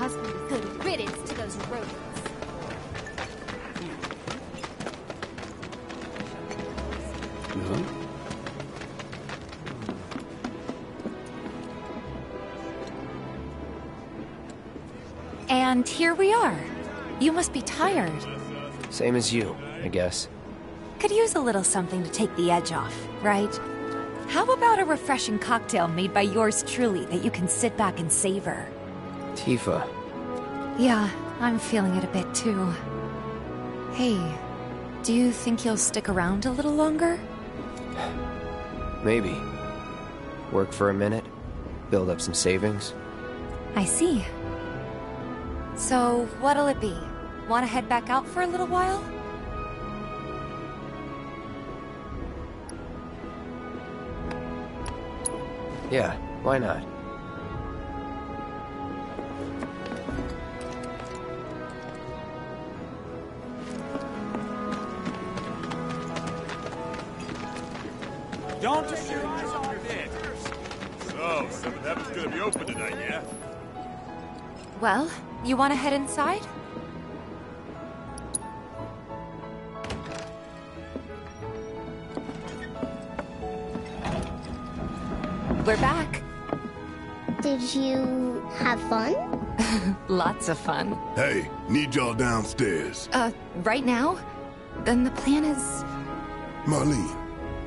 My husband is Good riddance to those rodents. Uh-huh. And here we are. You must be tired. Same as you, I guess. Could use a little something to take the edge off, right? How about a refreshing cocktail made by yours truly that you can sit back and savor? Tifa, Yeah, I'm feeling it a bit too. Hey, do you think you'll stick around a little longer? maybe. Work for a minute, build up some savings. I see. So, what'll it be? Want to head back out for a little while? Yeah, why not? Don't take your eyes off it. So, Seventh Heaven's gonna be open tonight, yeah? Well, you want to head inside? We're back. Did you have fun? Lots of fun. Hey, need y'all downstairs. Uh, right now? Then the plan is... Marlene,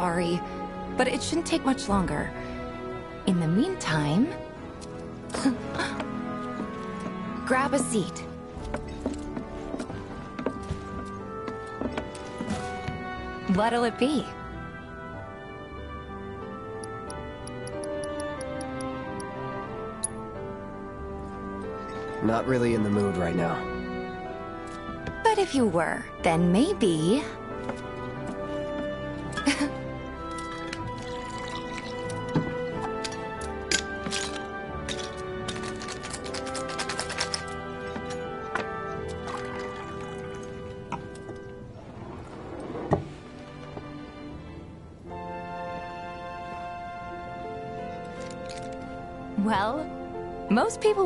Sorry, but it shouldn't take much longer. In the meantime... grab a seat. What'll it be? Not really in the mood right now. But if you were, then maybe...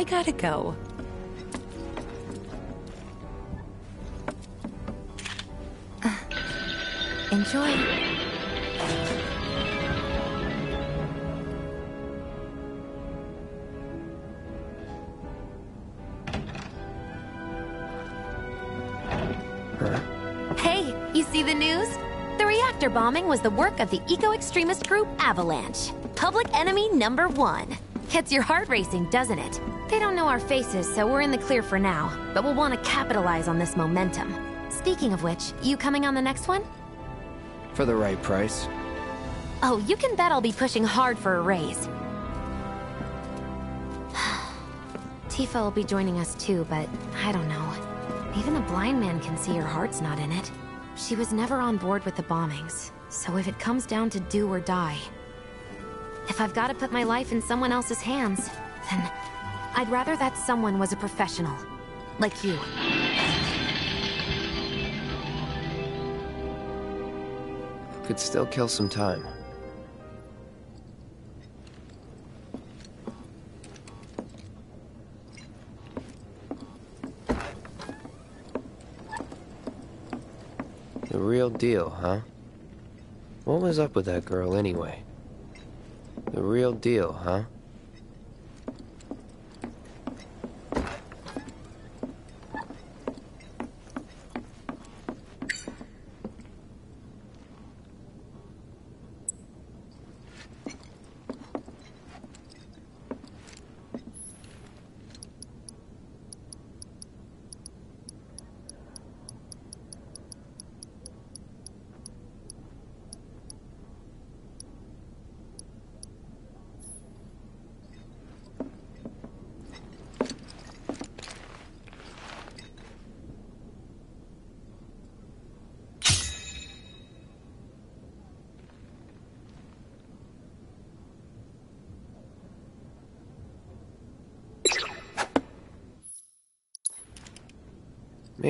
I gotta go. Uh, Enjoy. Hey, you see the news? The reactor bombing was the work of the eco-extremist group Avalanche. Public enemy number one. Gets your heart racing, doesn't it? They don't know our faces, so we're in the clear for now. But we'll want to capitalize on this momentum. Speaking of which, you coming on the next one? For the right price. Oh, you can bet I'll be pushing hard for a raise. Tifa will be joining us too, but I don't know. Even a blind man can see her heart's not in it. She was never on board with the bombings, so if it comes down to do or die... If I've got to put my life in someone else's hands, then I'd rather that someone was a professional. Like you. Could still kill some time. The real deal, huh? What was up with that girl anyway? The real deal, huh?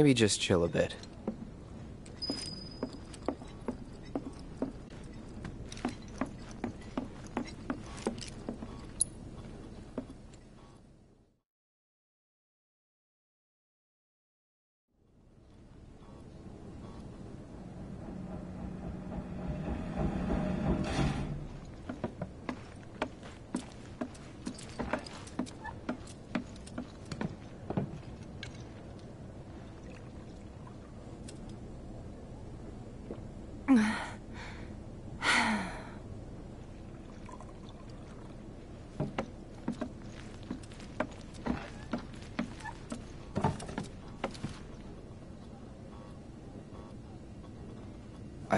Maybe just chill a bit.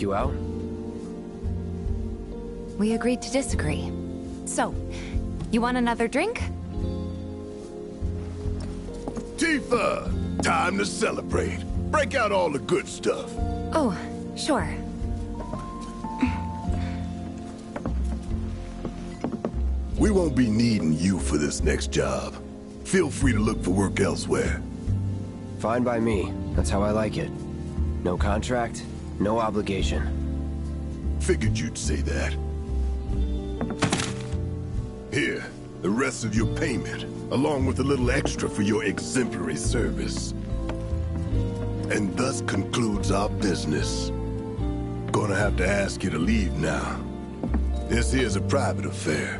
What, you out? We agreed to disagree. So, you want another drink? Tifa! Time to celebrate. Break out all the good stuff. Oh, sure. We won't be needing you for this next job. Feel free to look for work elsewhere. Fine by me. That's how I like it. No contract, no obligation. Figured you'd say that. Here, the rest of your payment, along with a little extra for your exemplary service. And thus concludes our business. Gonna have to ask you to leave now. This here's a private affair.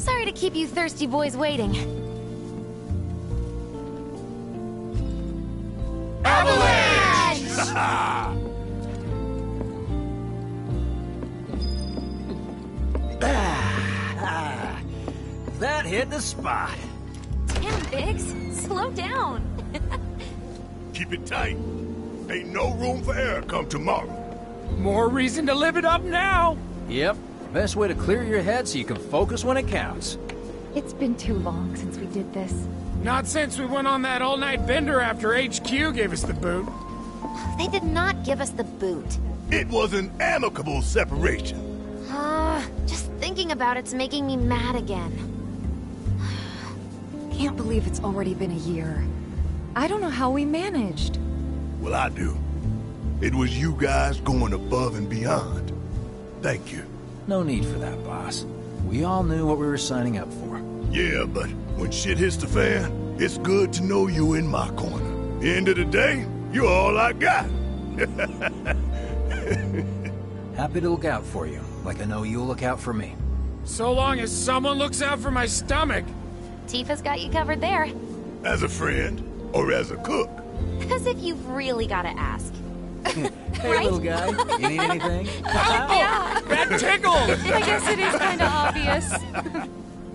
Sorry to keep you thirsty boys waiting. Avalanche! that hit the spot. Damn, Biggs, slow down. Keep it tight. Ain't no room for error come tomorrow. More reason to live it up now. Yep. Best way to clear your head so you can focus when it counts. It's been too long since we did this. Not since we went on that all-night bender after HQ gave us the boot. They did not give us the boot. It was an amicable separation. Ah, just thinking about it's making me mad again. Can't believe it's already been a year. I don't know how we managed. Well, I do. It was you guys going above and beyond. Thank you. No need for that, boss. We all knew what we were signing up for. Yeah, but when shit hits the fan, it's good to know you in my corner. End of the day, you're all I got. Happy to look out for you, like I know you'll look out for me. So long as someone looks out for my stomach. Tifa's got you covered there. As a friend, or as a cook. As if you've really gotta ask. Hey, Right? little guy, you need anything? Oh, yeah. That tickles! I guess it is kinda obvious.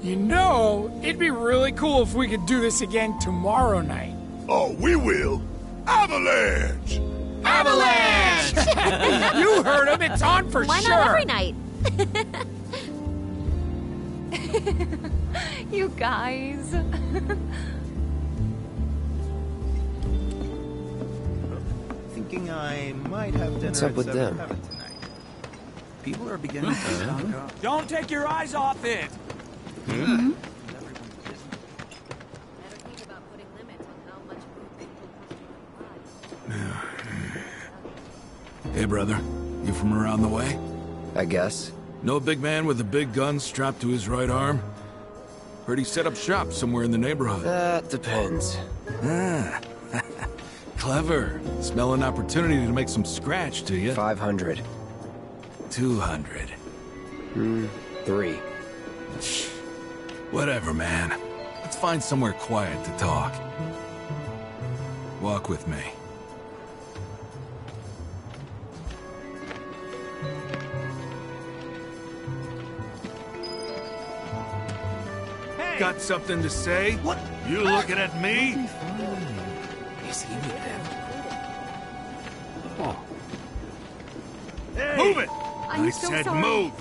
You know, it'd be really cool if we could do this again tomorrow night. Oh, we will. Avalanche! Avalanche! you heard him, it's on for Why sure! not every night? You guys. Thinking I might have dinner What's up with them? tonight. People are beginning to stock up. Don't take your eyes off it! Hey, brother. You from around the way? I guess. No big man with a big gun strapped to his right arm? Heard he set up shop somewhere in the neighborhood. That depends. Ah. Clever. Smell an opportunity to make some scratch, do you? 500. 200. Hmm, three. Whatever, man. Let's find somewhere quiet to talk. Walk with me. Hey. Got something to say? What? You looking at me? I'm I so said sorry. move.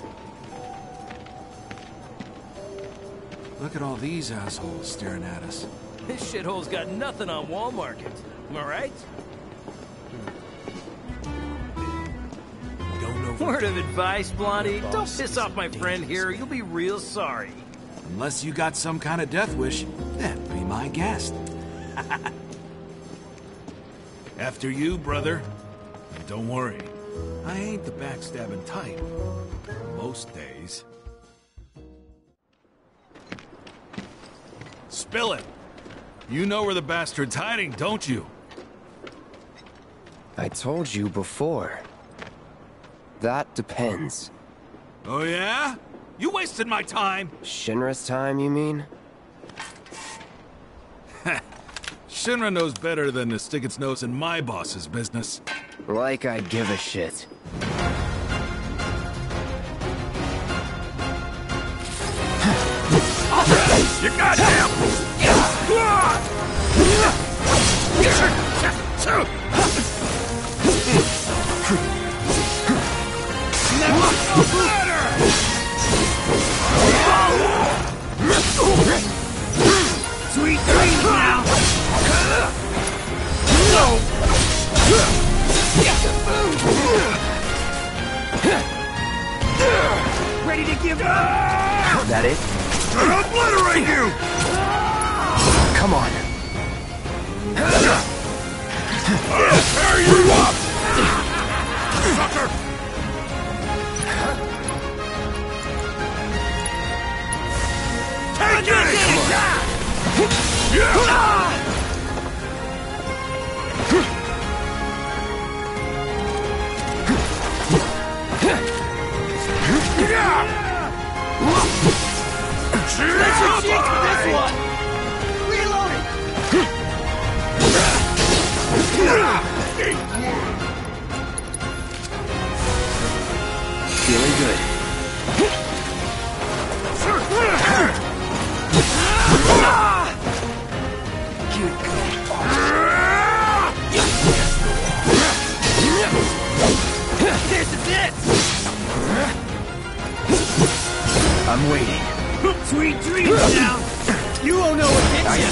Look at all these assholes staring at us. This shithole's got nothing on Wall Market. Am I right? Word of advice, Blondie. Don't piss off my friend here. You'll be real sorry. Unless you got some kind of death wish, then be my guest. After you, brother. Don't worry, I ain't the backstabbing type. Most days. Spill it. You know where the bastard's hiding, don't you? I told you before. That depends. Oh yeah? You wasted my time. Shinra's time, you mean? Shinra knows better than to stick its nose in my boss's business. Like I give a shit. You goddamn! Sweet dreams now! Ready to give up? That it? Obliterate you! Come on. I'll Tear you up! Sucker! Take it! Yeah! Let's cheeks for this one! Feeling good. This is it! I'm waiting. Sweet dreams now! You won't know what hits you!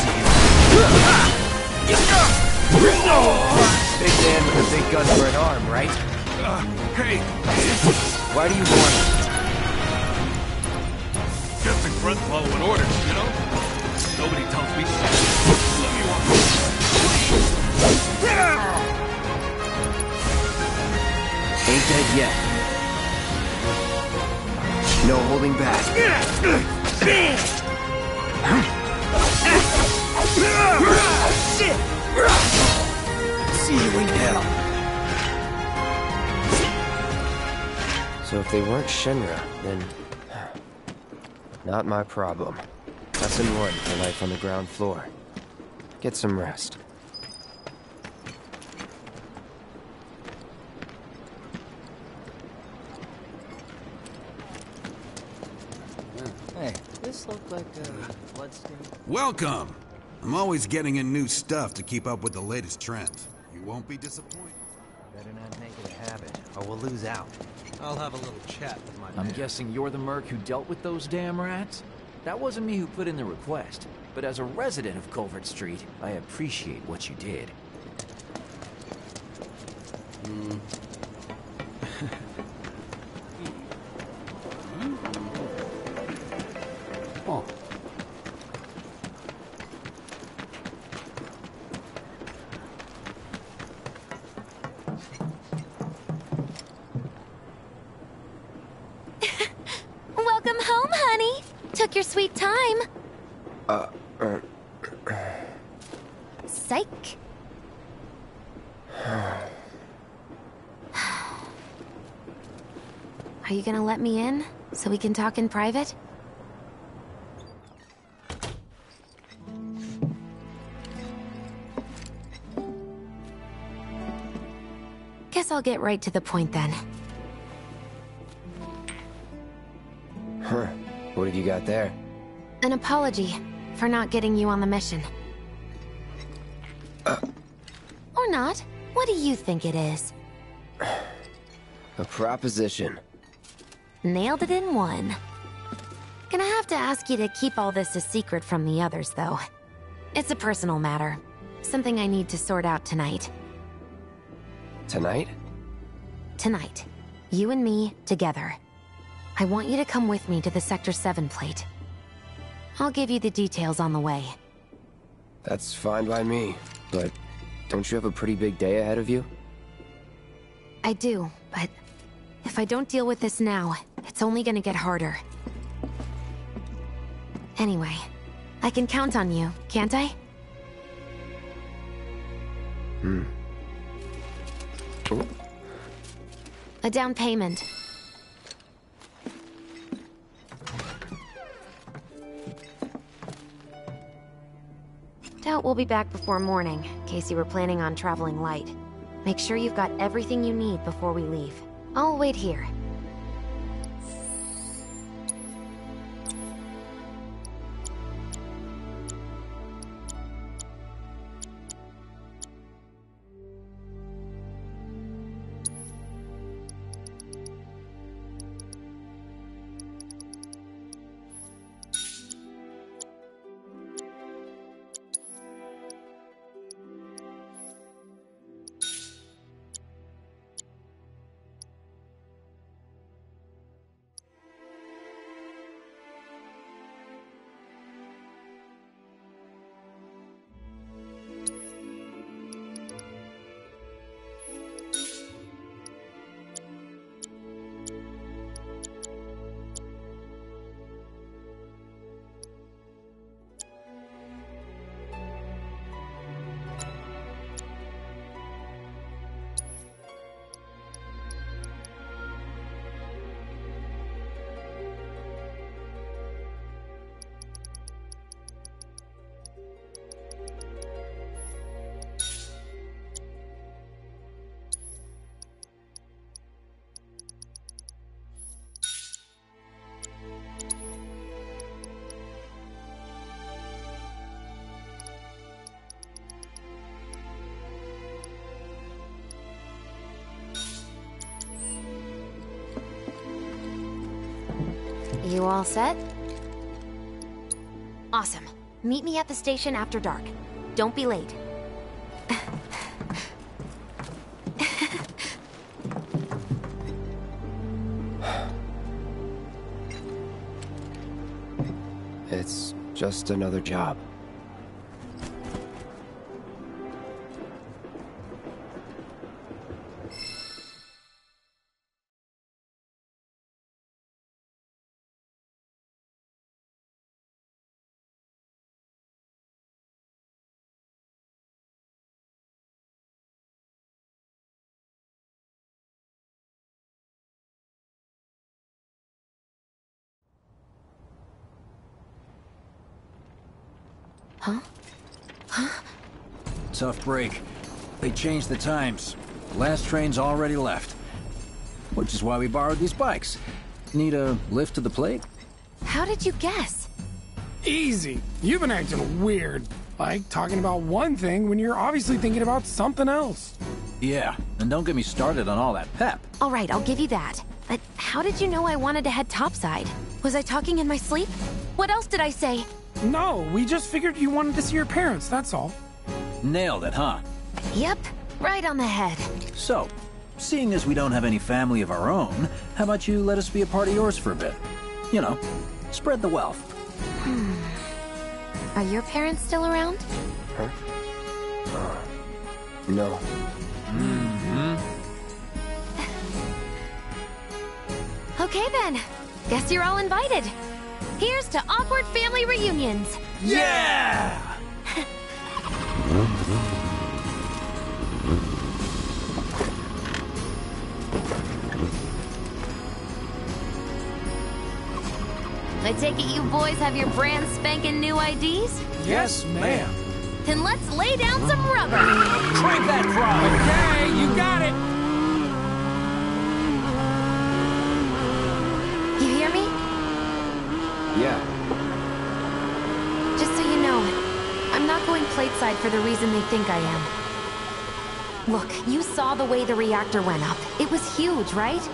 Big man with a big gun for an arm, right? Uh, hey, Why do you want it? just in front following orders, you know? Nobody tells me Let me walk. Please! Ain't dead yet. No holding back. See you in hell. So if they weren't Shinra, then... Not my problem. Lesson one for life on the ground floor. Get some rest. This look like a bloodstain? Welcome! I'm always getting in new stuff to keep up with the latest trends. You won't be disappointed. Better not make it a habit, or we'll lose out. I'll have a little chat with my I'm man. guessing you're the merc who dealt with those damn rats? That wasn't me who put in the request, but as a resident of Culvert Street, I appreciate what you did. Hmm. Oh. Welcome home, honey. Took your sweet time. Uh, uh... Psych. Are you gonna let me in so we can talk in private? Guess I'll get right to the point then. Huh. What have you got there? An apology for not getting you on the mission. Uh. Or not. What do you think it is? A proposition. Nailed it in one. Gonna have to ask you to keep all this a secret from the others, though. It's a personal matter. Something I need to sort out tonight. Tonight? Tonight. You and me, together. I want you to come with me to the Sector 7 plate. I'll give you the details on the way. That's fine by me, but don't you have a pretty big day ahead of you? I do, but if I don't deal with this now, it's only gonna get harder. Anyway, I can count on you, can't I? Hmm. Oh, A down payment. Doubt we'll be back before morning, in case you were planning on traveling light. Make sure you've got everything you need before we leave. I'll wait here. All set? Awesome. Meet me at the station after dark. Don't be late. It's just another job. Huh? Huh? Tough break. They changed the times. The last train's already left. Which is why we borrowed these bikes. Need a lift to the plate? How did you guess? Easy. You've been acting weird. Like talking about one thing when you're obviously thinking about something else. Yeah, and don't get me started on all that pep. All right, I'll give you that. But how did you know I wanted to head topside? Was I talking in my sleep? What else did I say? No, we just figured you wanted to see your parents, that's all. Nailed it, huh? Yep, right on the head. So, seeing as we don't have any family of our own, how about you let us be a part of yours for a bit? You know, spread the wealth. Hmm. Are your parents still around? Huh? Uh, no. Mm-hmm. Okay then. Guess you're all invited. Here's to awkward family reunions. Yeah! I take it you boys have your brand spanking new IDs? Yes, ma'am. Then let's lay down some rubber. Crank that frog! Okay, you got it. You hear me? Yeah. Just so you know, I'm not going plateside for the reason they think I am. Look, you saw the way the reactor went up. It was huge, right?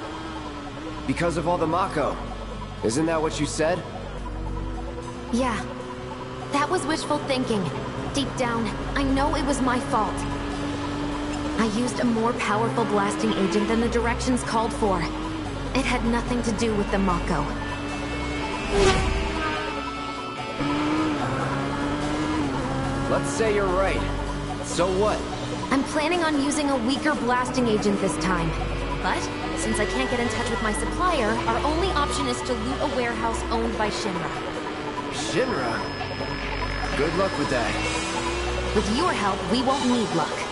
Because of all the Mako. Isn't that what you said? Yeah. That was wishful thinking. Deep down, I know it was my fault. I used a more powerful blasting agent than the directions called for. It had nothing to do with the Mako. Let's say you're right. So what? I'm planning on using a weaker blasting agent this time. But, since I can't get in touch with my supplier, our only option is to loot a warehouse owned by Shinra. Shinra? Good luck with that. With your help, we won't need luck.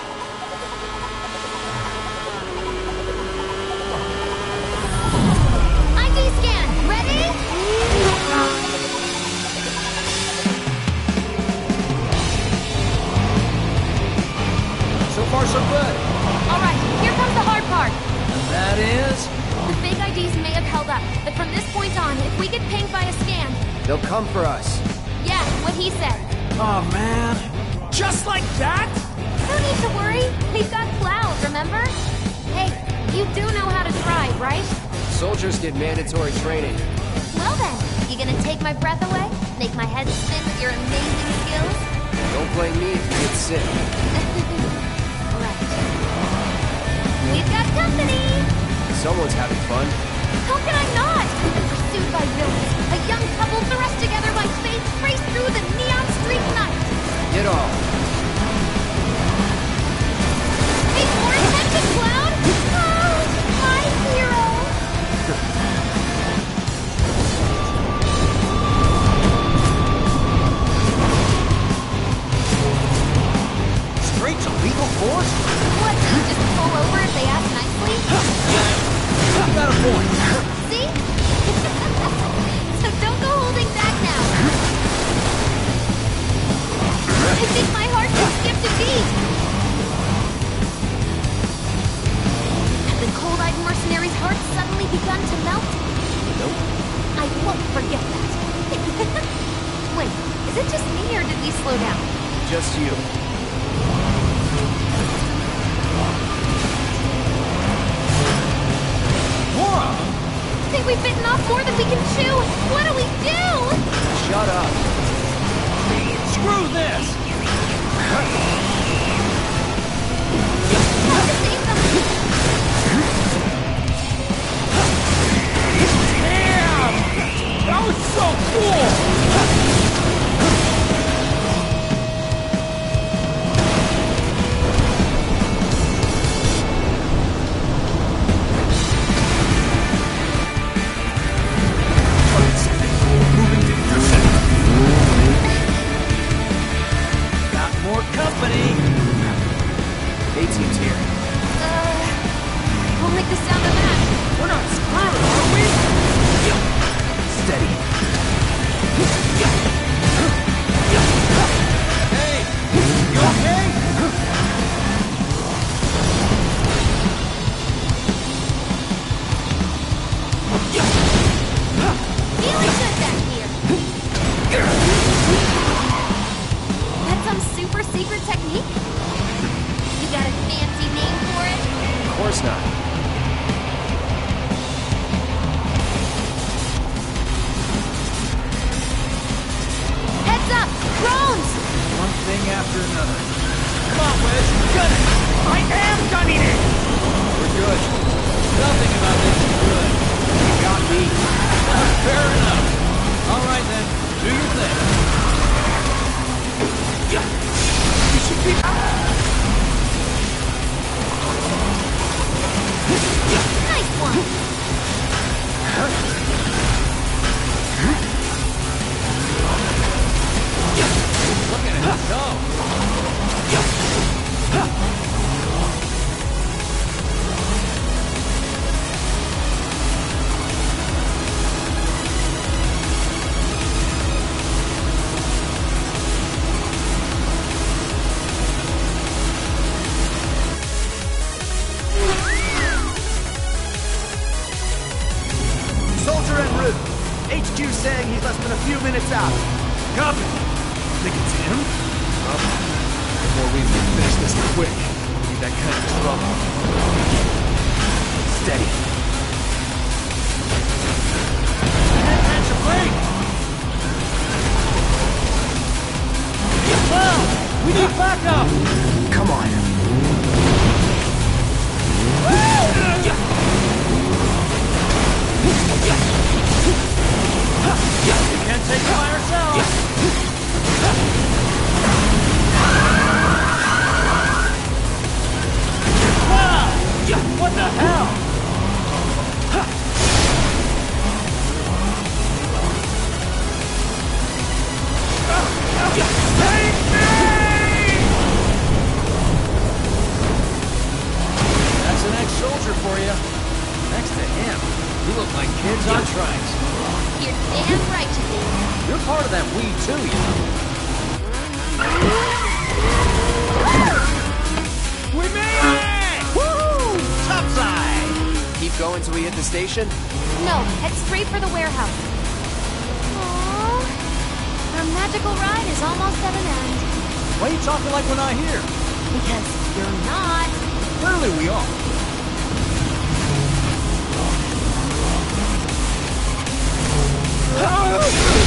Ah!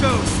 Shows.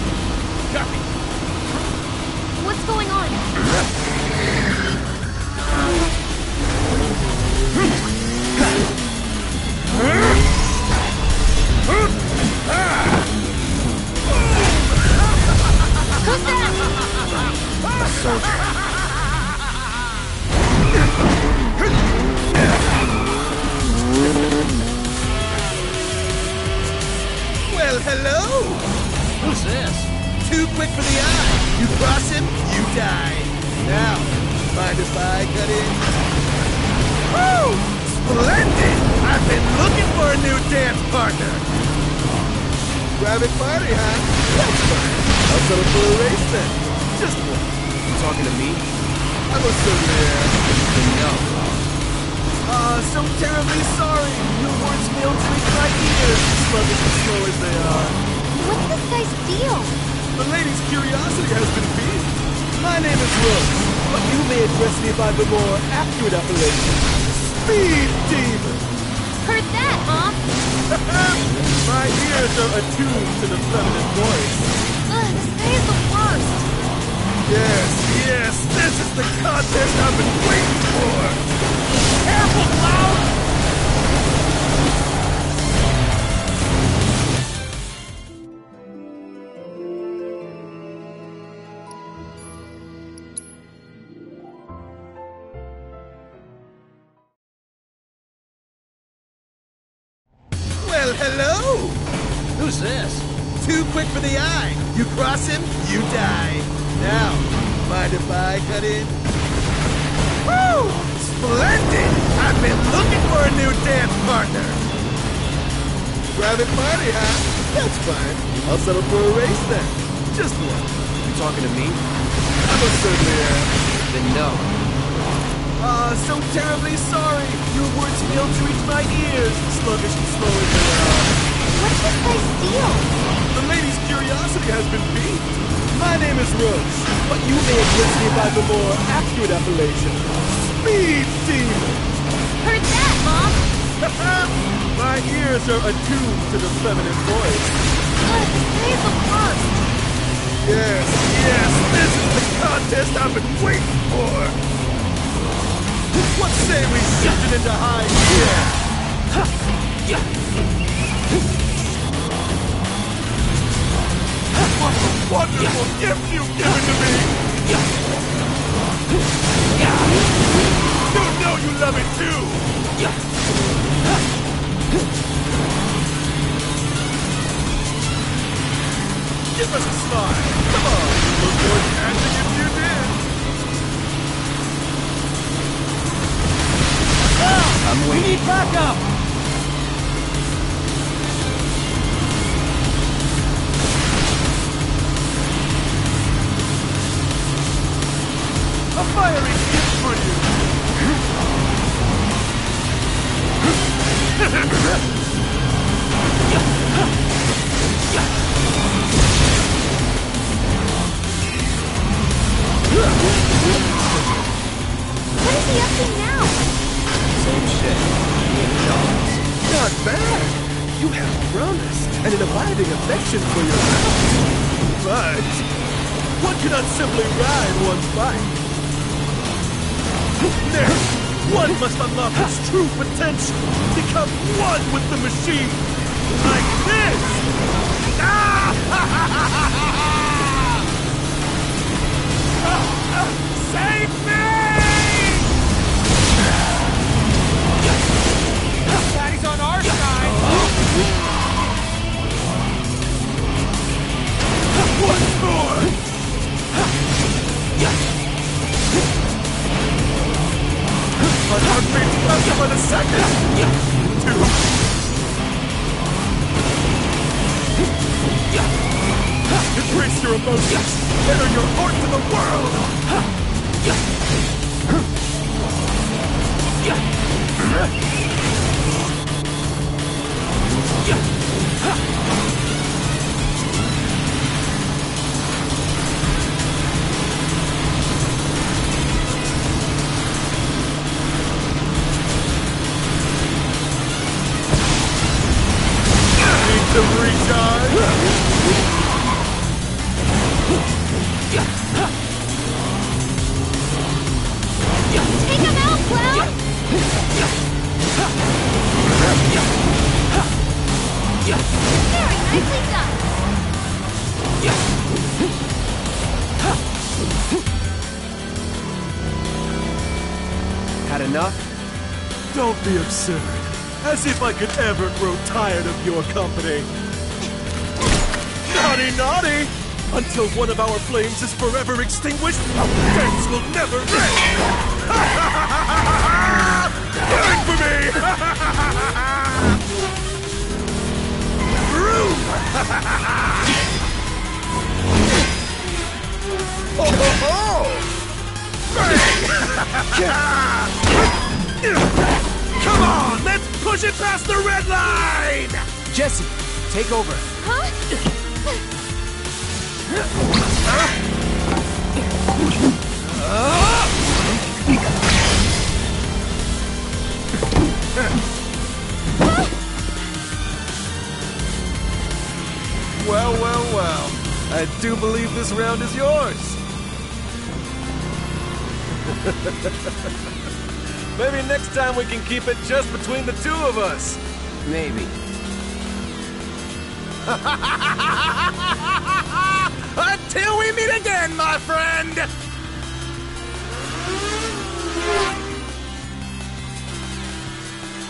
What's this place deal? The lady's curiosity has been piqued. My name is Roche, but you may address me by the more accurate appellation. Speed Demon! Heard that, Mom! My ears are attuned to the feminine voice. But this day is the. Yes, yes, this is the contest I've been waiting for! What say we shift it into high gear? What a wonderful gift you've given to me! You know you love it too! Give us a smile! Come on! Look more dancing if you did! I'm waiting. We need backup! Fiery gift for you! What is he up to now? Same shit. Not bad! You have promise and an abiding affection for your mount. But one cannot simply ride one's bike. There, one must unlock its true potential, become one with the machine, like this! Ah! Save me! Daddy's on our side! Once more! My heart beats faster by the second! Two. Embrace your emotions! Enter your heart to the world! Need Take him out, Cloud! Very nicely done. Had enough? Don't be absurd. As if I could ever grow tired of your company. Naughty, naughty! Until one of our flames is forever extinguished, our dance will never end! Burn for me! Rude! ho ho ho! Come on, let's push it past the red line! Jessie, take over. Huh? Well, well, well. I do believe this round is yours. Maybe next time we can keep it just between the two of us. Maybe. Until we meet again, my friend!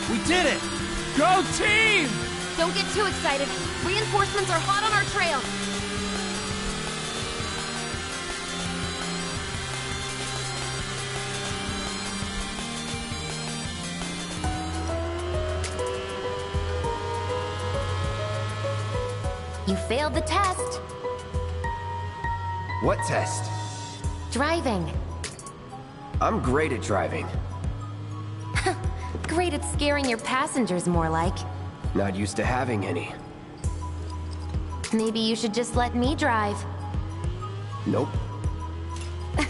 We did it! Go team! Don't get too excited. Reinforcements are hot on our trail. Failed the test. What test? Driving. I'm great at driving. Great at scaring your passengers, more like. Not used to having any. Maybe you should just let me drive. Nope.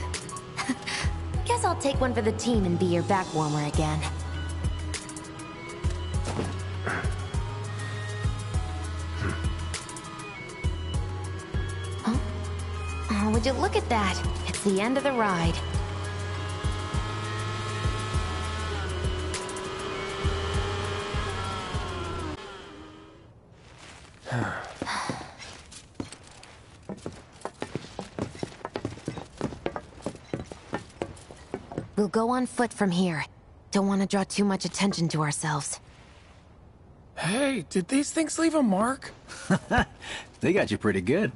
Guess I'll take one for the team and be your back warmer again. Would you look at that? It's the end of the ride. We'll go on foot from here. Don't want to draw too much attention to ourselves. Hey, did these things leave a mark? they got you pretty good.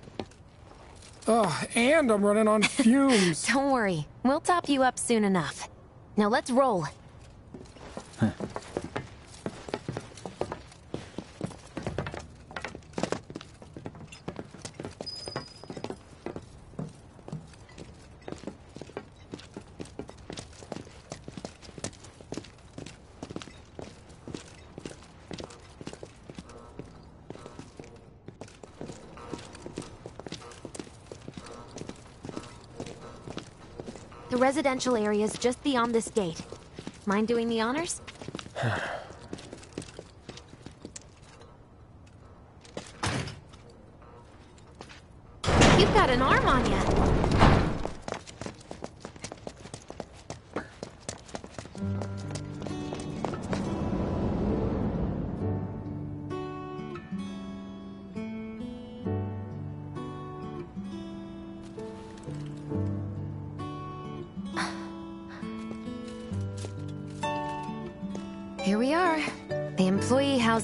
Ugh, and I'm running on fumes. Don't worry. We'll top you up soon enough. Now let's roll. Residential area's just beyond this gate. Mind doing the honors?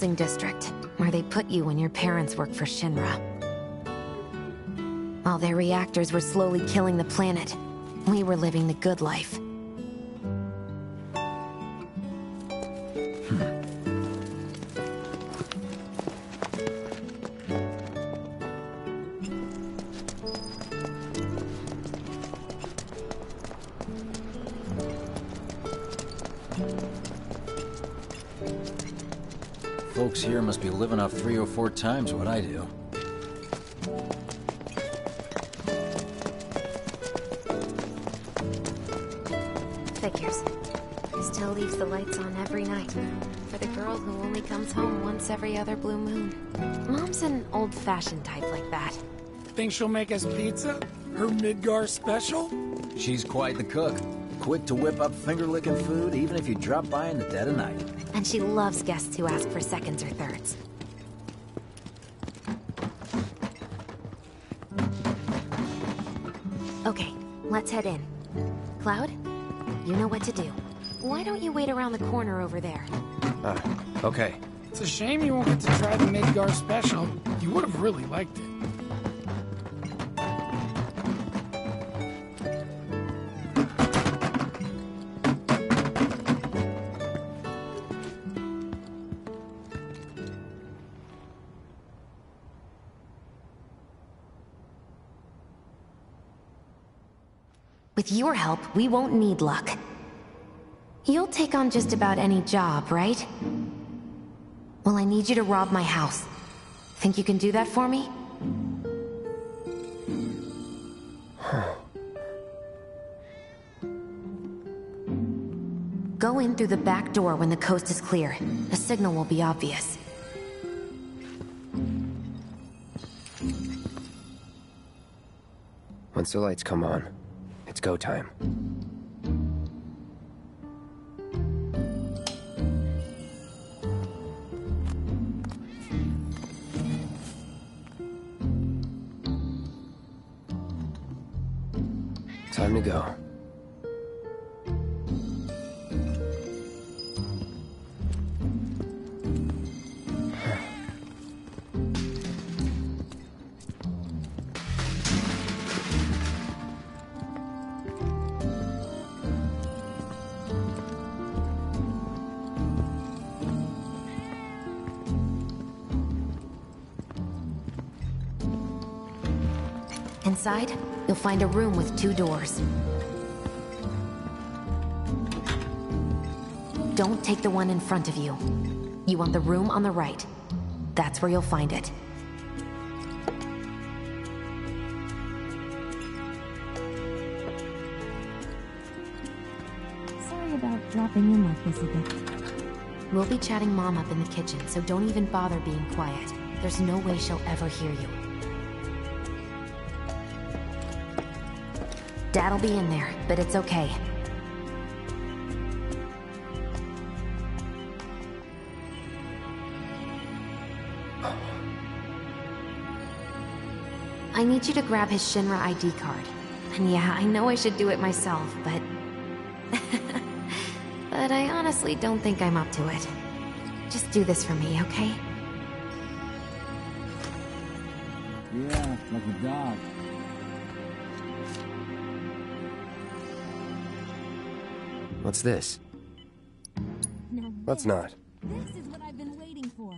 Housing District, where they put you when your parents work for Shinra. While their reactors were slowly killing the planet, we were living the good life. Living off three or four times what I do. Figures. Still leaves the lights on every night. For the girl who only comes home once every other blue moon. Mom's an old-fashioned type like that. Think she'll make us pizza? Her Midgar special? She's quite the cook. Quick to whip up finger-licking food, even if you drop by in the dead of night. And she loves guests who ask for seconds or thirds. Let's head in. Cloud, you know what to do. Why don't you wait around the corner over there? Uh, okay. It's a shame you won't get to try the Midgar special. You would have really liked it. With your help, we won't need luck. You'll take on just about any job, right? Well, I need you to rob my house. Think you can do that for me? Go in through the back door when the coast is clear. The signal will be obvious. Once the lights come on, it's go time. Time to go. You'll find a room with two doors. Don't take the one in front of you. You want the room on the right. That's where you'll find it. Sorry about dropping in like this a bit. We'll be chatting Mom up in the kitchen, so don't even bother being quiet. There's no way she'll ever hear you. Dad'll be in there, but it's okay. I need you to grab his Shinra ID card. And yeah, I know I should do it myself, but... but I honestly don't think I'm up to it. Just do this for me, okay? Yeah, like a dog. What's this? What's not? This is what I've been waiting for.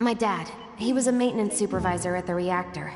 My dad. He was a maintenance supervisor at the reactor.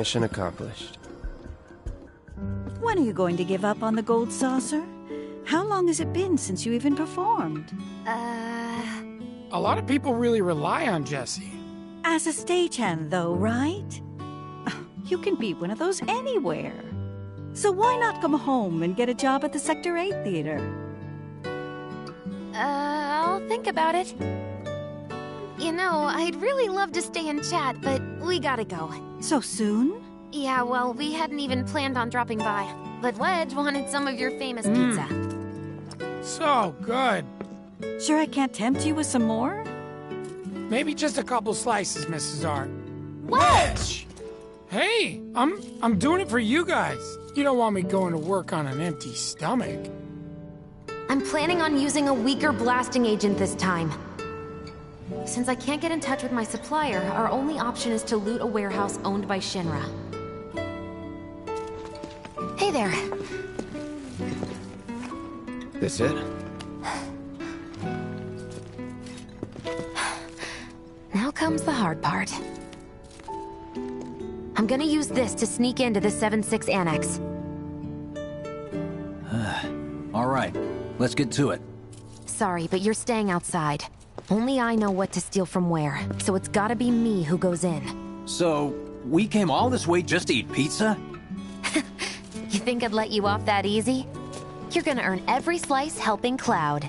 Mission accomplished. When are you going to give up on the gold saucer? How long has it been since you even performed? Uh... A lot of people really rely on Jessie. As a stagehand, though, right? You can be one of those anywhere. So why not come home and get a job at the Sector 8 Theater? Uh, I'll think about it. You know, I'd really love to stay and chat, but we gotta go. So soon? Yeah, well, we hadn't even planned on dropping by. But Wedge wanted some of your famous Mm. pizza. So good. Sure I can't tempt you with some more? Maybe just a couple slices, Mrs. Art. Wedge! Hey, I'm I'm doing it for you guys. You don't want me going to work on an empty stomach. I'm planning on using a weaker blasting agent this time. Since I can't get in touch with my supplier, our only option is to loot a warehouse owned by Shinra. Hey there. This it? Now comes the hard part. I'm gonna use this to sneak into the 7-6 Annex. All right, let's get to it. Sorry, but you're staying outside. Only I know what to steal from where, so it's gotta be me who goes in. So, we came all this way just to eat pizza? You think I'd let you off that easy? You're gonna earn every slice helping Cloud.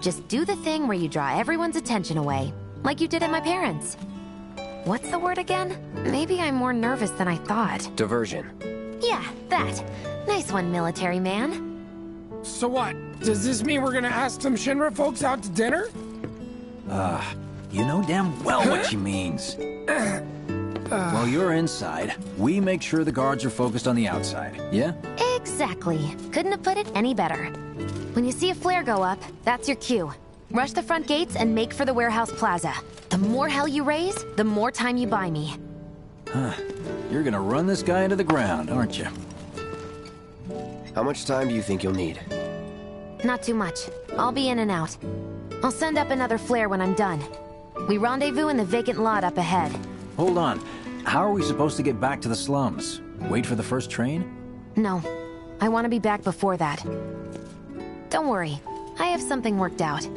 Just do the thing where you draw everyone's attention away, like you did at my parents'. What's the word again? Maybe I'm more nervous than I thought. Diversion. Yeah, that. Nice one, military man. So what? Does this mean we're gonna ask some Shinra folks out to dinner? Uh, you know damn well what she means. While you're inside, we make sure the guards are focused on the outside, yeah? Exactly. Couldn't have put it any better. When you see a flare go up, that's your cue. Rush the front gates and make for the warehouse plaza. The more hell you raise, the more time you buy me. Huh. You're gonna run this guy into the ground, aren't you? How much time do you think you'll need? Not too much. I'll be in and out. I'll send up another flare when I'm done. We rendezvous in the vacant lot up ahead. Hold on. how are we supposed to get back to the slums? Wait for the first train? No. I want to be back before that. Don't worry. I have something worked out.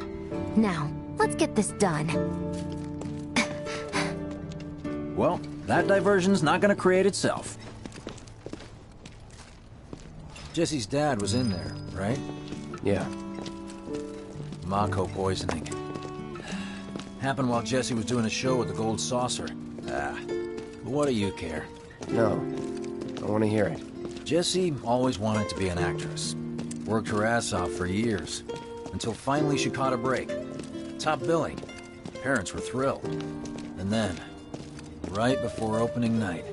Now, let's get this done. Well, that diversion's not gonna create itself. Jessie's dad was in there, right? Yeah. Mako poisoning. Happened while Jessie was doing a show with the Gold Saucer. Ah, what do you care? No. I want to hear it. Jessie always wanted to be an actress. Worked her ass off for years. Until finally she caught a break. Top billing. Parents were thrilled. And then, right before opening night,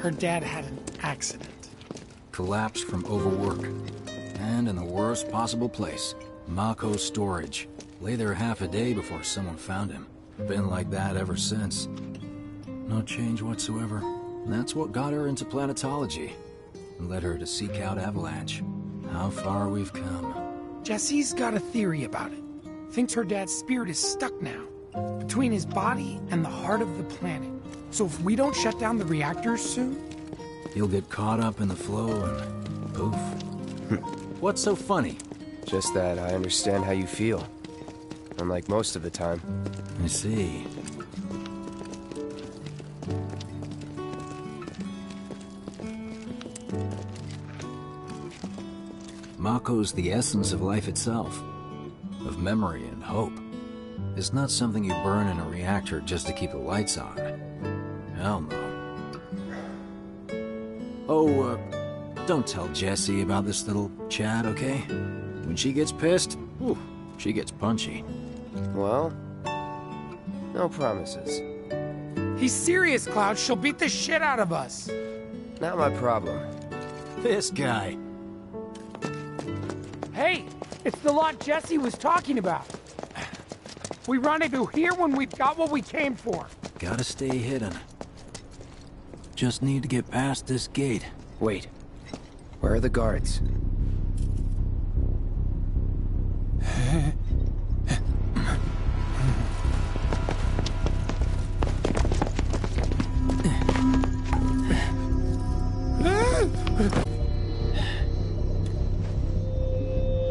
Her dad had an accident. collapsed from overwork. And in the worst possible place, Mako's storage. Lay there half a day before someone found him. Been like that ever since. No change whatsoever. That's what got her into planetology. And led her to seek out Avalanche. How far we've come. Jessie's got a theory about it. Thinks her dad's spirit is stuck now, between his body and the heart of the planet. So if we don't shut down the reactors soon, He'll get caught up in the flow and poof. What's so funny? Just that I understand how you feel. Unlike most of the time. I see. Mako's the essence of life itself, of memory and hope. It's not something you burn in a reactor just to keep the lights on. Hell no. Oh, uh, don't tell Jessie about this little chat, okay? When she gets pissed, whew, she gets punchy. Well, no promises. he's serious, Cloud. She'll beat the shit out of us. Not my problem. This guy. Hey, it's the lot Jessie was talking about. We rendezvous here when we've got what we came for. Gotta stay hidden. Just need to get past this gate. Wait. Where are the guards?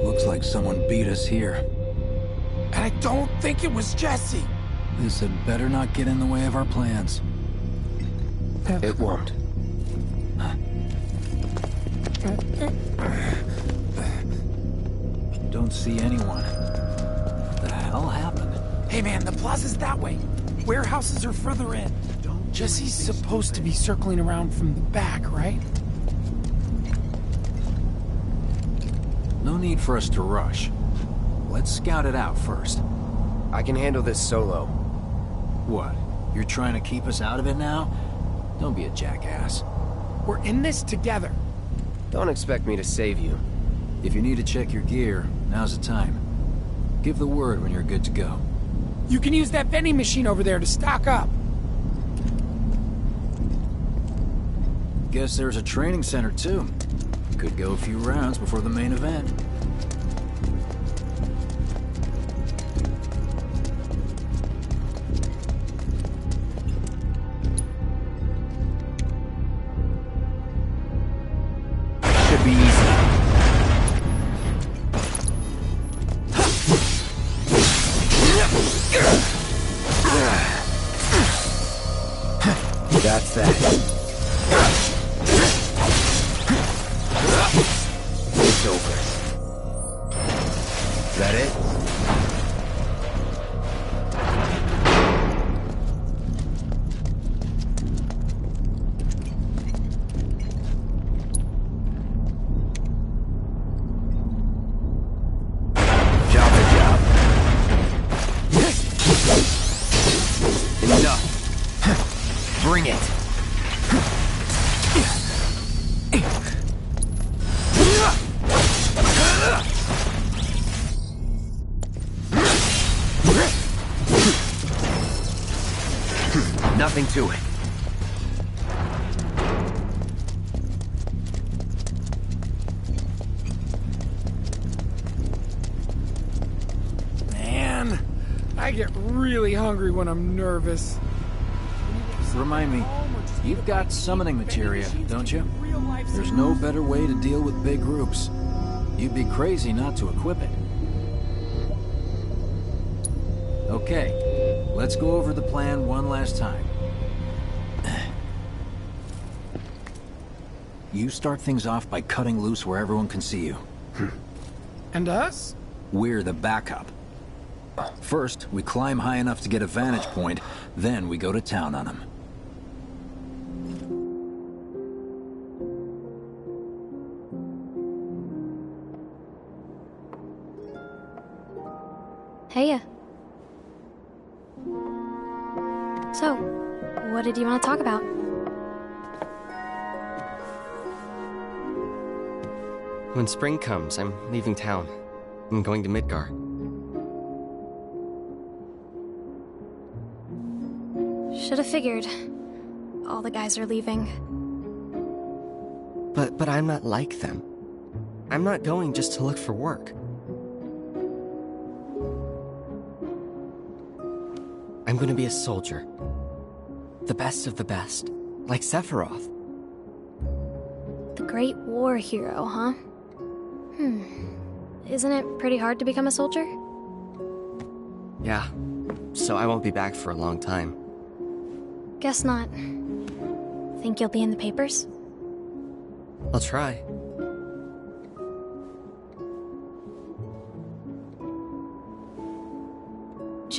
Looks like someone beat us here. And I don't think it was Jessie. This had better not get in the way of our plans. It won't. Don't see anyone. What the hell happened? Hey man, the plaza's that way. Warehouses are further in. Jessie's supposed to be circling around from the back, right? No need for us to rush. Let's scout it out first. I can handle this solo. What? You're trying to keep us out of it now? Don't be a jackass. We're in this together. Don't expect me to save you. If you need to check your gear, now's the time. Give the word when you're good to go. You can use that vending machine over there to stock up. Guess there's a training center too. Could go a few rounds before the main event. Nothing to it. Man, I get really hungry when I'm nervous. Remind me, you've got summoning materia, don't you? There's no better way to deal with big groups. You'd be crazy not to equip it. Okay, let's go over the plan one last time. You start things off by cutting loose where everyone can see you. And us? We're the backup. First, we climb high enough to get a vantage point, then we go to town on them. Heya. Uh. So, what did you want to talk about? When spring comes, I'm leaving town. I'm going to Midgar. Should have figured. All the guys are leaving. But but I'm not like them. I'm not going just to look for work. To be a soldier. The best of the best, like Sephiroth. The Great War Hero, huh? Hmm. Isn't it pretty hard to become a soldier? Yeah. So I won't be back for a long time. Guess not. Think you'll be in the papers? I'll try.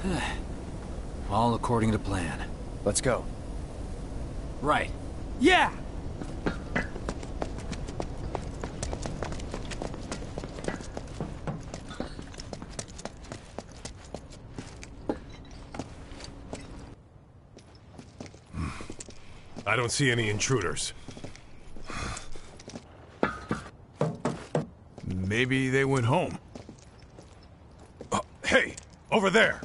All according to plan. Let's go. Right. Yeah! I don't see any intruders. Maybe they went home. Uh, hey, over there!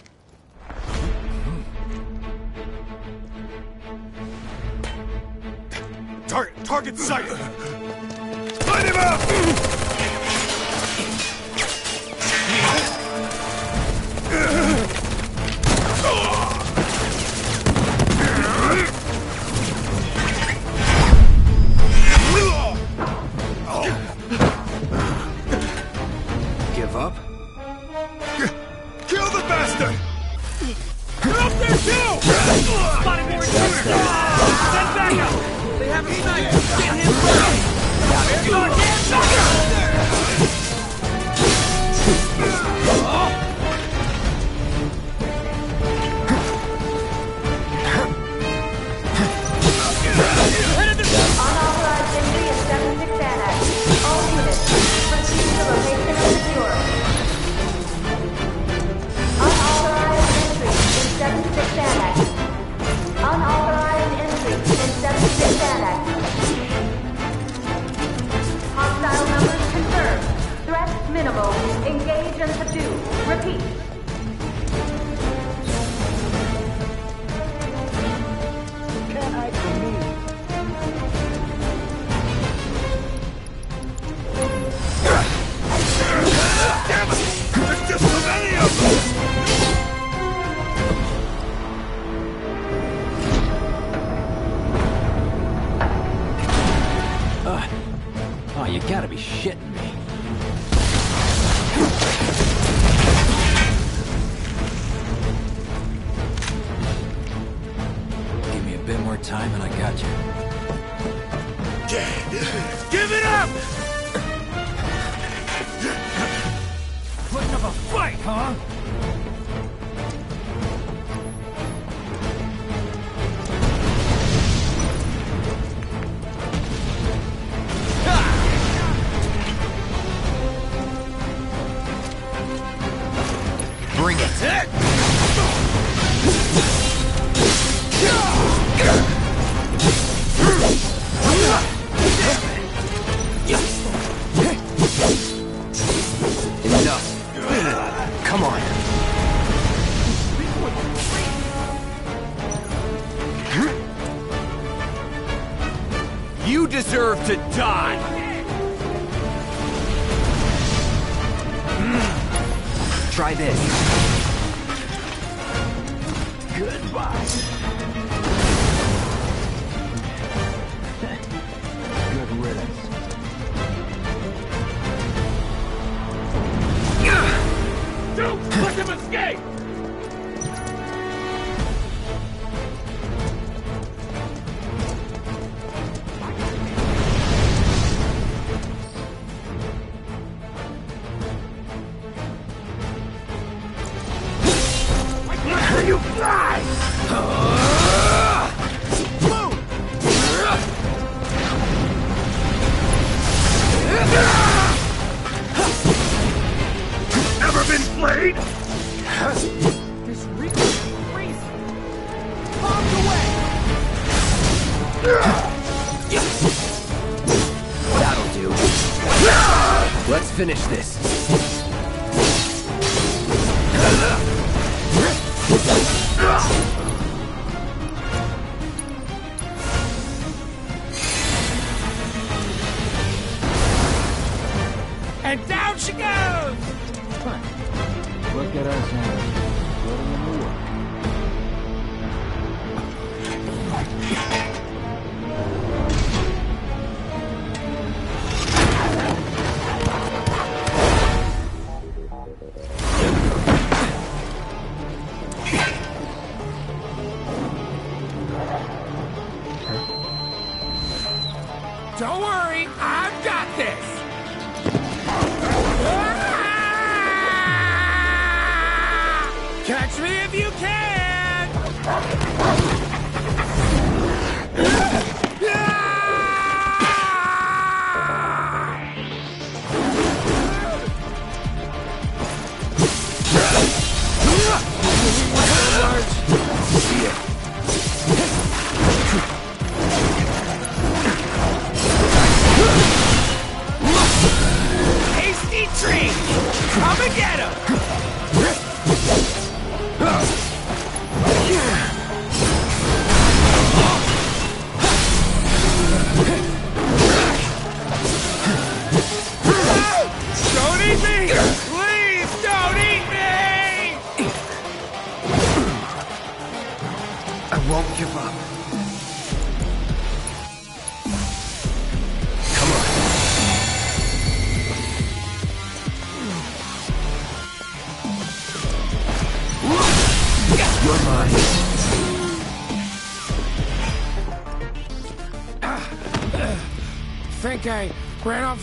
Target, sighted! Light him up!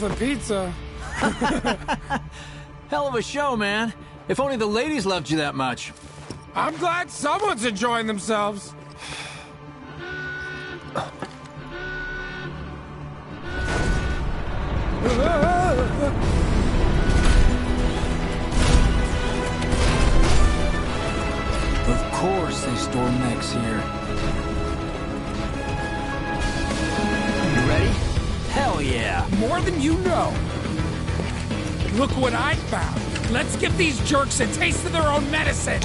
for pizza. Hell of a show, man. If only the ladies loved you that much. I'm glad someone's enjoying themselves. Of course they store mechs here. Yeah. More than you know. Look what I found. Let's give these jerks a taste of their own medicine.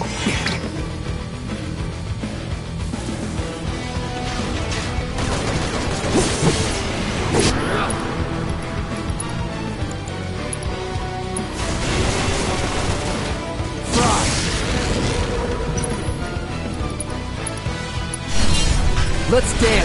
Let's dance.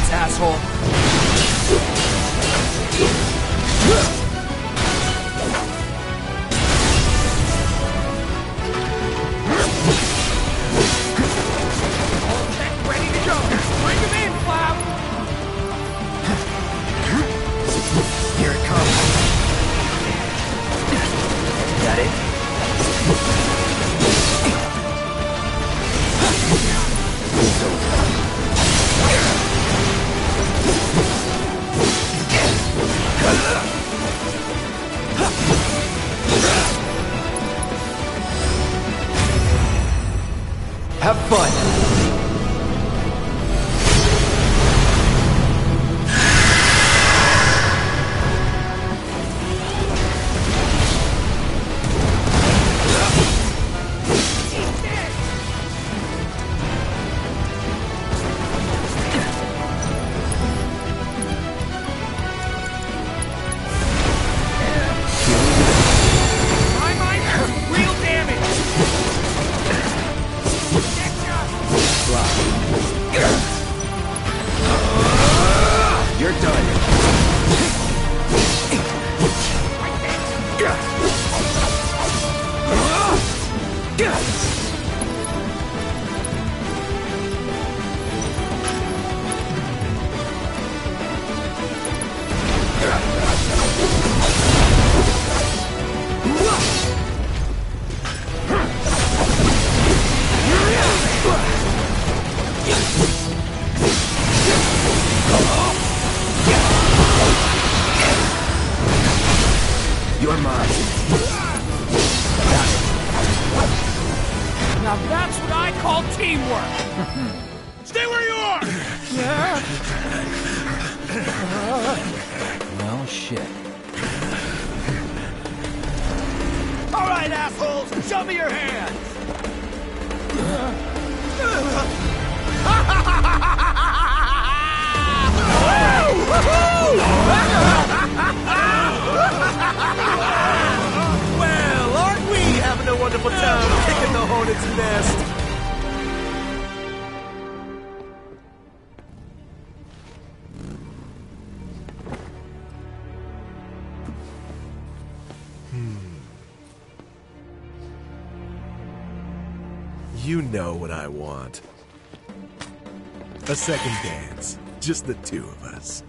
A second dance. Just the two of us.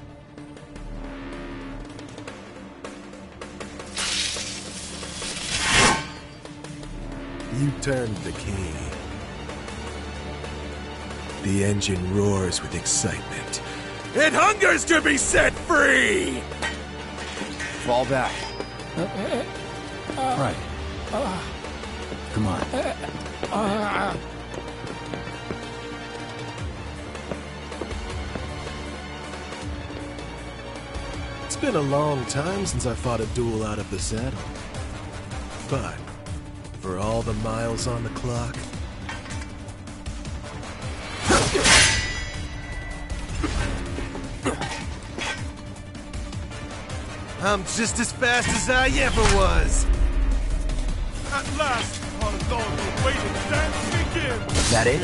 You turned the key. The engine roars with excitement. It hungers to be set free! Fall back. Right. Come on. Been a long time since I fought a duel out of the saddle. But, for all the miles on the clock, I'm just as fast as I ever was. At last, upon a long awaited dance begins! That it?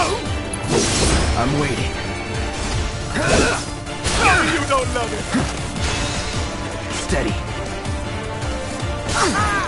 I'm waiting. You don't love it! Steady. Ah!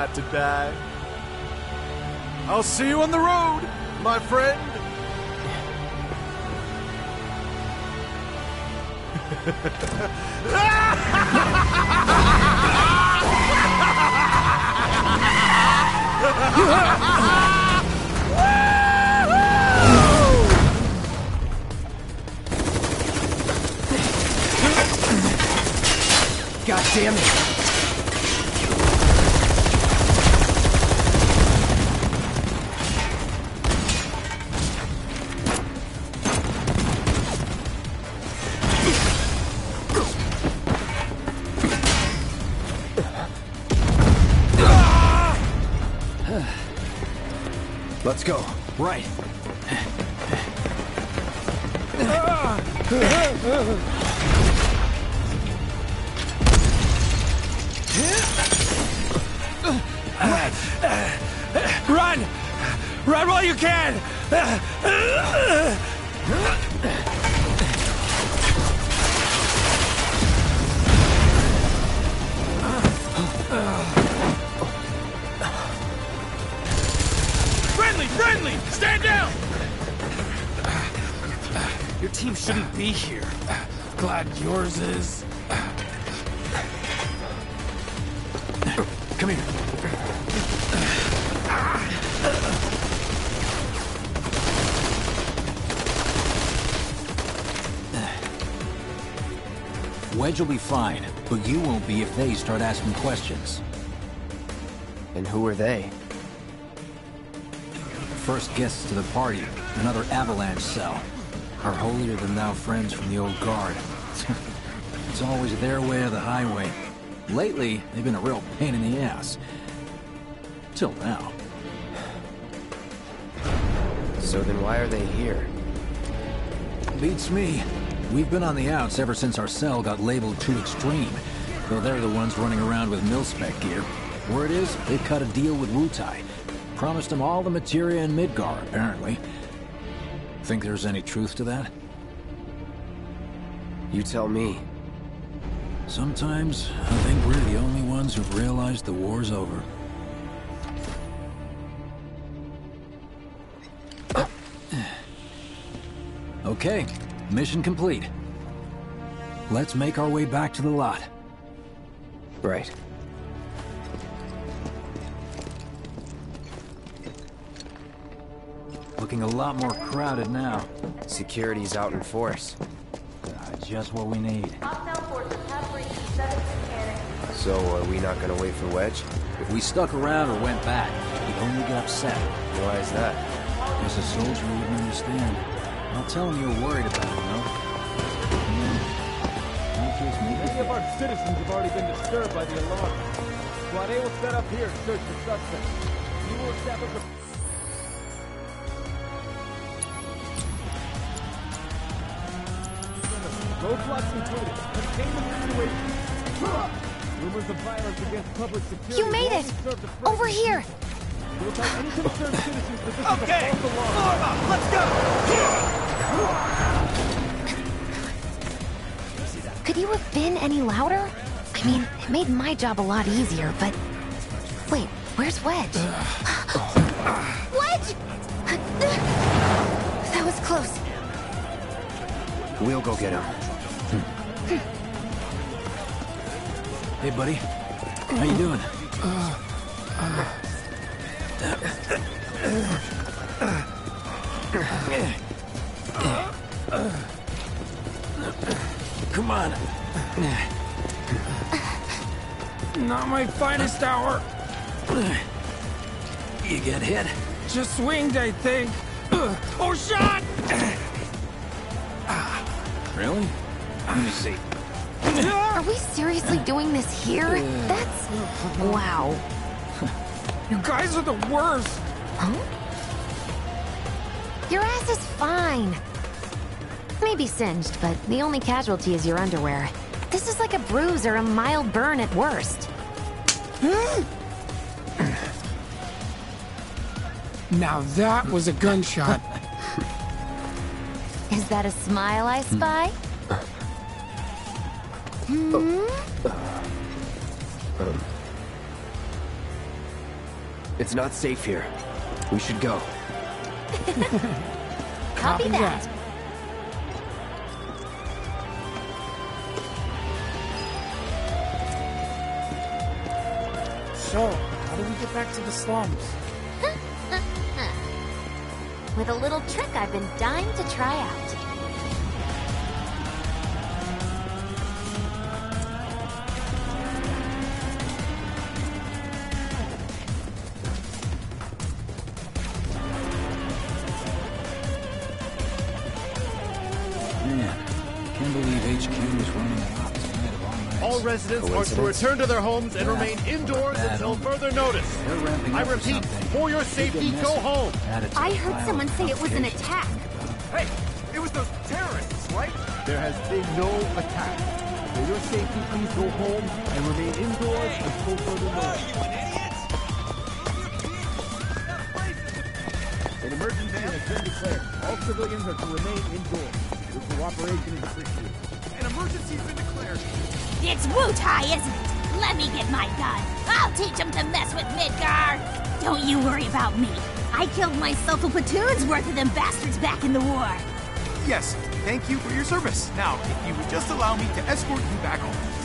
Not to die. I'll see you on the road, my friend. God damn it. Let's go. Right. Run! Run while you can! Be here. Glad yours is. Come here. Wedge will be fine, but you won't be if they start asking questions. And who are they? First guests to the party, another avalanche cell. Our holier-than-thou friends from the old guard. it's always their way or the highway. Lately, they've been a real pain in the ass. Till now. So then why are they here? Beats me. We've been on the outs ever since our cell got labeled too extreme. Though they're the ones running around with mil-spec gear. Word is, they've cut a deal with Wutai. Promised them all the materia in Midgar, apparently. Think there's any truth to that? You tell me. Sometimes, I think we're the only ones who've realized the war's over. Okay, mission complete. Let's make our way back to the lot. Right. Looking a lot more crowded now. Security's out in force. Ah, just what we need. Hostile forces have breached the 7th mechanic. So are we not gonna wait for Wedge? If we stuck around or went back, he'd only get upset. Why is that? As a soldier, he wouldn't understand. I'll tell him you're worried about him, though. Not just me. Many of our citizens have already been disturbed by the alarm. Squad A will set up here and search for suspects. You will establish a... Roadblocks included. Contain the situation. Rumors of violence against public security. You made it! Over here! We'll tell any concerned citizens that this Okay, is a false alarm. form up, let's go! Could you have been any louder? I mean, it made my job a lot easier, but... Wait, where's Wedge? Wedge! That was close. We'll go get him. Hey, buddy. How you doing? Come on. Not my finest hour. You get hit? Just swinged, I think. Oh, shot! Really? Seriously doing this here? That's... Wow. You guys are the worst. Huh? Your ass is fine. Maybe singed, but the only casualty is your underwear. This is like a bruise or a mild burn at worst. Now that was a gunshot. Is that a smile I spy? Hmm? It's not safe here. We should go. Copy that. So, how do we get back to the slums? With a little trick I've been dying to try out. Man, can't believe HQ is running an ops tonight of all nights. All residents are to return to their homes and Yeah. remain indoors until further notice. I up for repeat, for your safety, go home. I heard someone say it was an attack. Hey, it was those terrorists, right? There has been no attack. For your safety, please go home and remain indoors until further notice. An emergency has been declared. All civilians are to remain indoors. Your cooperation is appreciated. An emergency's been declared. It's Wutai, isn't it? Let me get my gun. I'll teach him to mess with Midgar. Don't you worry about me. I killed myself a platoon's worth of them bastards back in the war. Yes, thank you for your service. Now, if you would just allow me to escort you back home.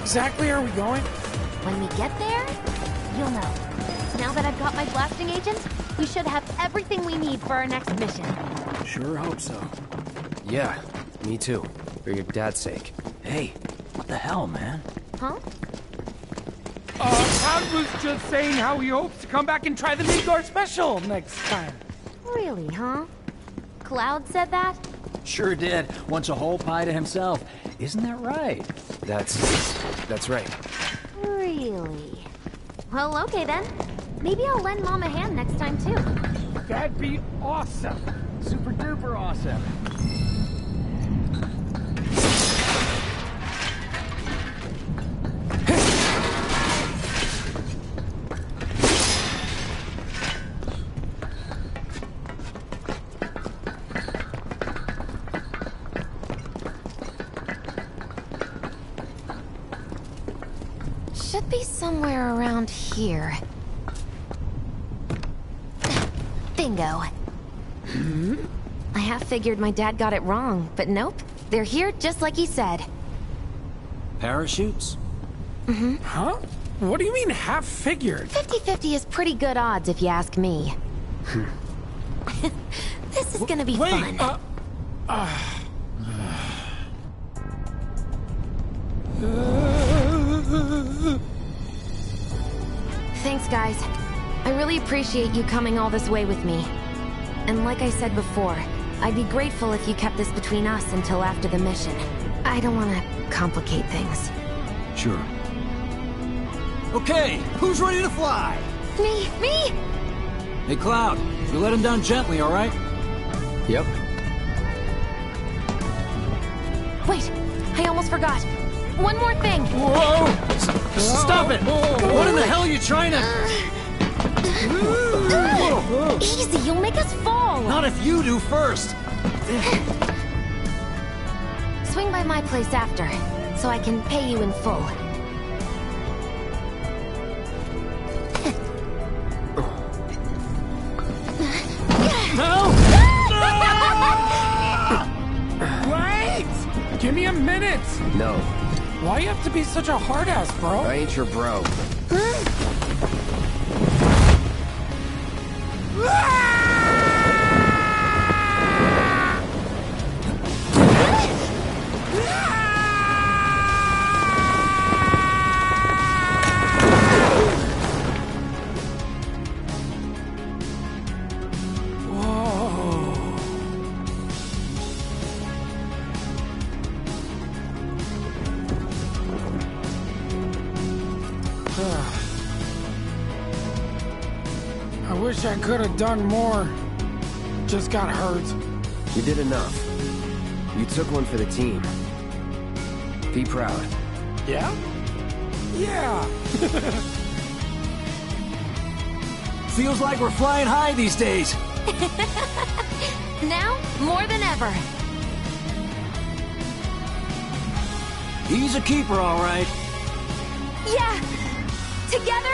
Exactly are we going? When we get there, you'll know. Now that I've got my blasting agent, we should have everything we need for our next mission. Sure hope so. Yeah, me too. For your dad's sake. Hey, what the hell, man? Huh? Uh, Todd was just saying how he hopes to come back and try the Midgar special next time. Really, huh? Cloud said that? Sure did. Wants a whole pie to himself. Isn't that right? That's... that's right. Really? Well, okay then. Maybe I'll lend Mom a hand next time too. That'd be awesome. Super duper awesome. Here. Bingo. I half figured my dad got it wrong, but nope. They're here just like he said. Parachutes? Mm-hmm. Huh? What do you mean half figured? 50-50 is pretty good odds if you ask me. this is gonna be Wait, fun. uh, uh, appreciate you coming all this way with me. And like I said before, I'd be grateful if you kept this between us until after the mission. I don't want to complicate things. Sure. Okay, who's ready to fly? Me, me! Hey, Cloud, you let him down gently, all right? Yep. Wait, I almost forgot. One more thing. Whoa! S stop it! What in the hell are you trying to... Uh, Easy, you'll make us fall. Not if you do first. Swing by my place after, so I can pay you in full. No! Wait! Give me a minute! No, Why you have to be such a hard ass, bro? I ain't your bro. Done more. Just got hurt. You did enough. You took one for the team. Be proud. Yeah? Yeah. Feels like we're flying high these days. Now, more than ever. He's a keeper, all right. Yeah! Together,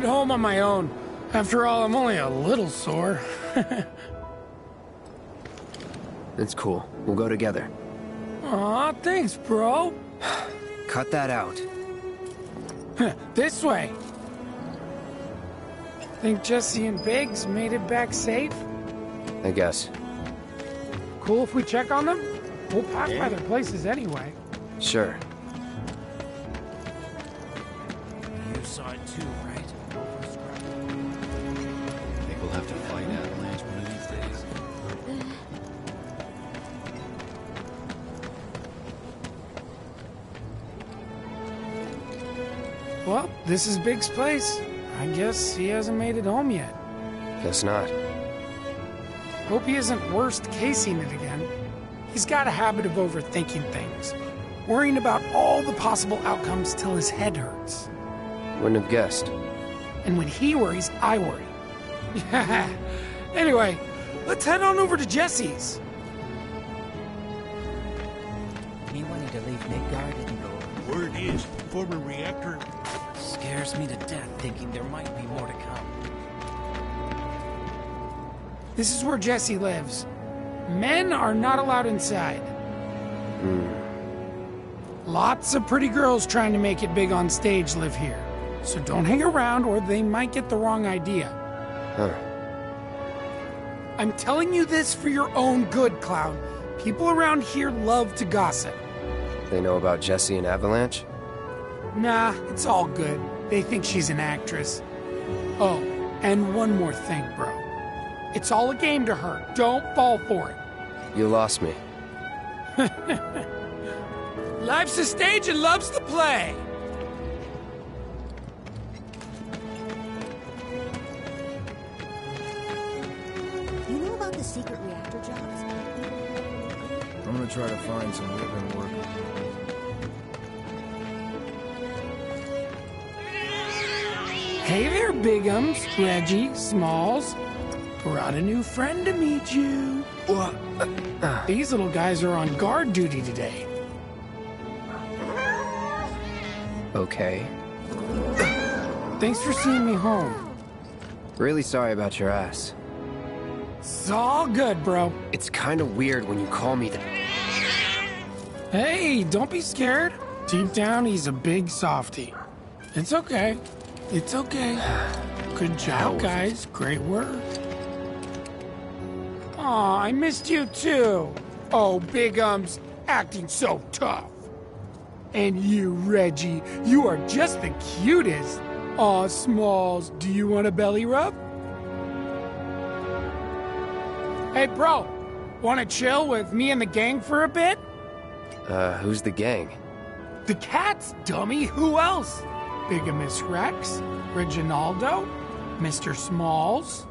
head home on my own. After all, I'm only a little sore. It's cool. We'll go together. Aw, thanks, bro. Cut that out. this way. Think Jessie and Biggs made it back safe? I guess. Cool if we check on them? We'll pass by their places anyway. Sure. This is Biggs' place. I guess he hasn't made it home yet. Guess not. Hope he isn't worst casing it again. He's got a habit of overthinking things, worrying about all the possible outcomes till his head hurts. Wouldn't have guessed. And when he worries, I worry. anyway, let's head on over to Jessie's. This is where Jessie lives. Men are not allowed inside. Hmm. Lots of pretty girls trying to make it big on stage live here. So don't hang around or they might get the wrong idea. Huh. I'm telling you this for your own good, Cloud. People around here love to gossip. They know about Jessie and Avalanche? Nah, it's all good. They think she's an actress. Oh, and one more thing, bro. It's all a game to her. Don't fall for it. You lost me. Life's a stage and loves to play. You know about the secret reactor jobs? I'm gonna try to find some live-in work. Hey there, Bigums, Reggie, Smalls. Brought a new friend to meet you. These little guys are on guard duty today. okay? Thanks for seeing me home. Really sorry about your ass. It's all good, bro. It's kind of weird when you call me that. Hey, don't be scared. Deep down, he's a big softy. It's okay. It's okay. Good job, guys. Great work. Aw, I missed you too. Oh, Big Um's acting so tough. And you, Reggie, you are just the cutest. Aw, Smalls, do you want a belly rub? Hey, bro, wanna chill with me and the gang for a bit? Uh, who's the gang? The cats, dummy. Who else? Bigamous Rex, Reginaldo, Mr. Smalls.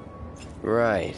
Right.